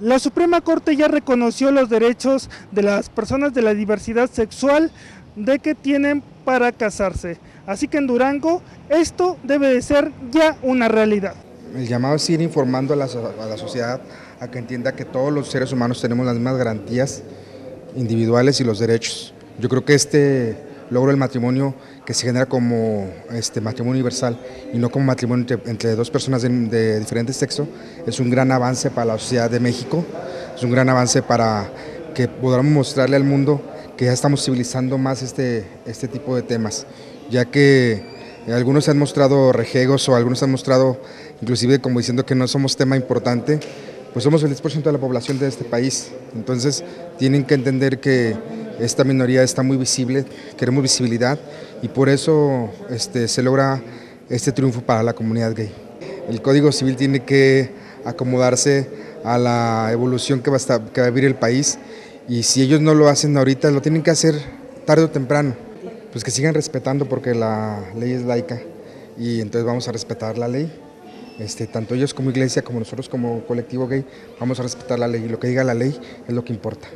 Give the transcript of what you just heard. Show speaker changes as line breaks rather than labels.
La Suprema Corte ya reconoció los derechos de las personas de la diversidad sexual de que tienen para casarse. Así que en Durango esto debe de ser ya una realidad.
El llamado es ir informando a la, a la sociedad a que entienda que todos los seres humanos tenemos las mismas garantías individuales y los derechos. Yo creo que este logro del matrimonio que se genera como este matrimonio universal y no como matrimonio entre, dos personas de, de, diferentes sexos es un gran avance para la sociedad de México, es un gran avance para que podamos mostrarle al mundo que ya estamos civilizando más este, este tipo de temas, ya que algunos han mostrado rejegos o algunos han mostrado inclusive como diciendo que no somos tema importante, pues somos el 10% de la población de este país, entonces tienen que entender que esta minoría está muy visible, queremos visibilidad y por eso este, se logra este triunfo para la comunidad gay. El Código Civil tiene que acomodarse a la evolución que va, a estar, que va a vivir el país y si ellos no lo hacen ahorita, lo tienen que hacer tarde o temprano, pues que sigan respetando porque la ley es laica y entonces vamos a respetar la ley. Este, tanto ellos como iglesia, como nosotros como colectivo gay, vamos a respetar la ley y lo que diga la ley es lo que importa.